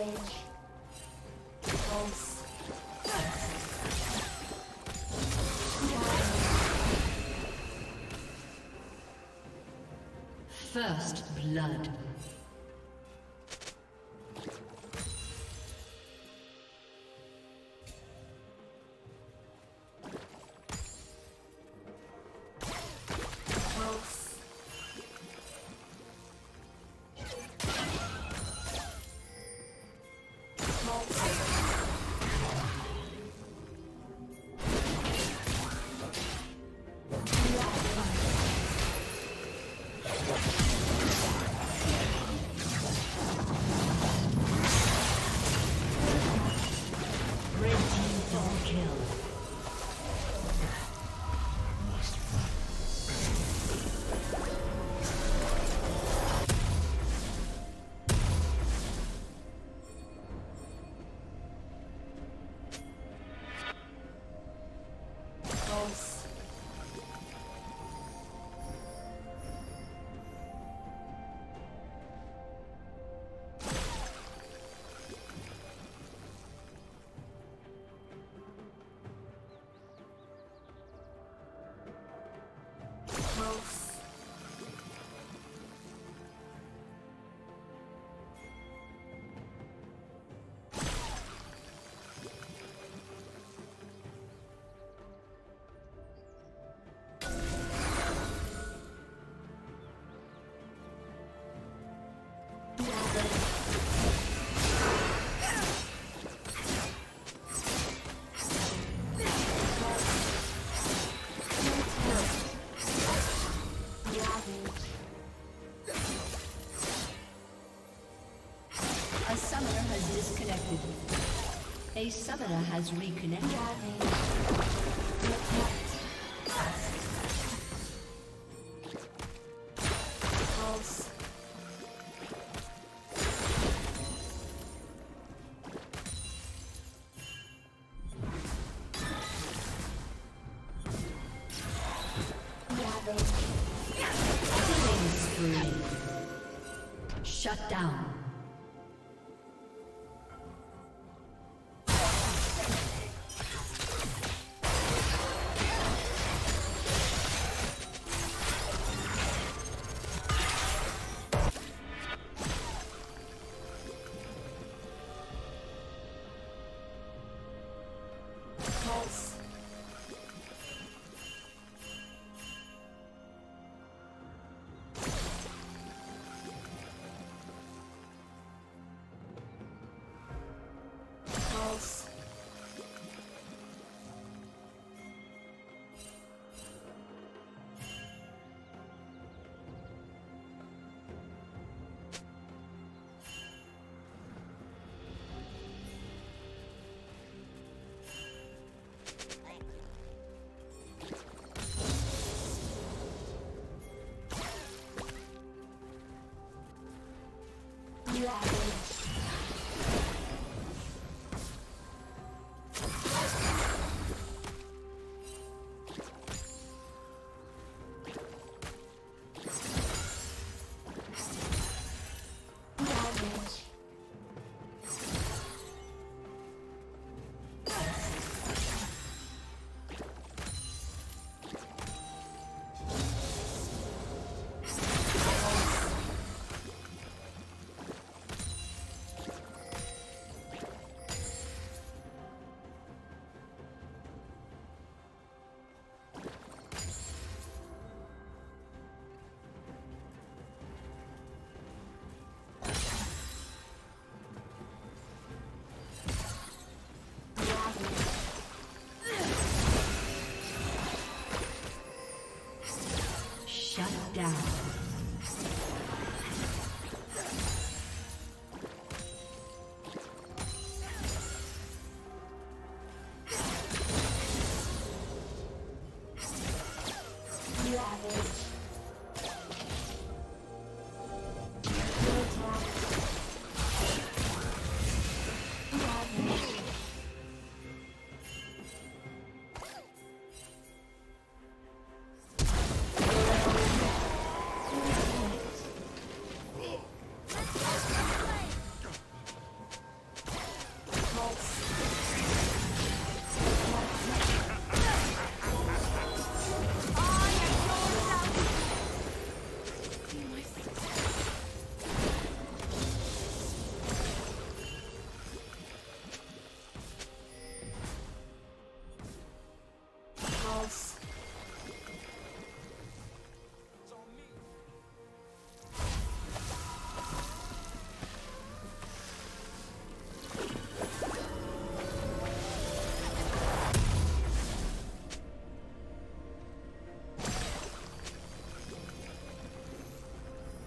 Savage. First blood. Pulse. Pulse. Summoner has reconnected. Shut down. down.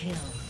Kill.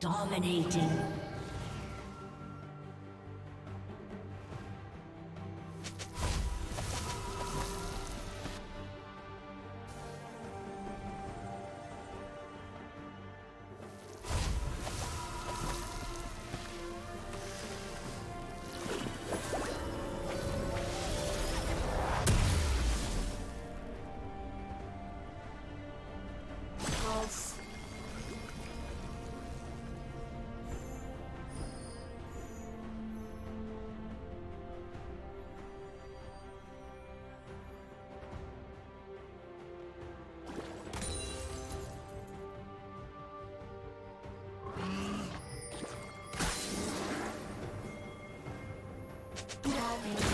Dominating. A summoner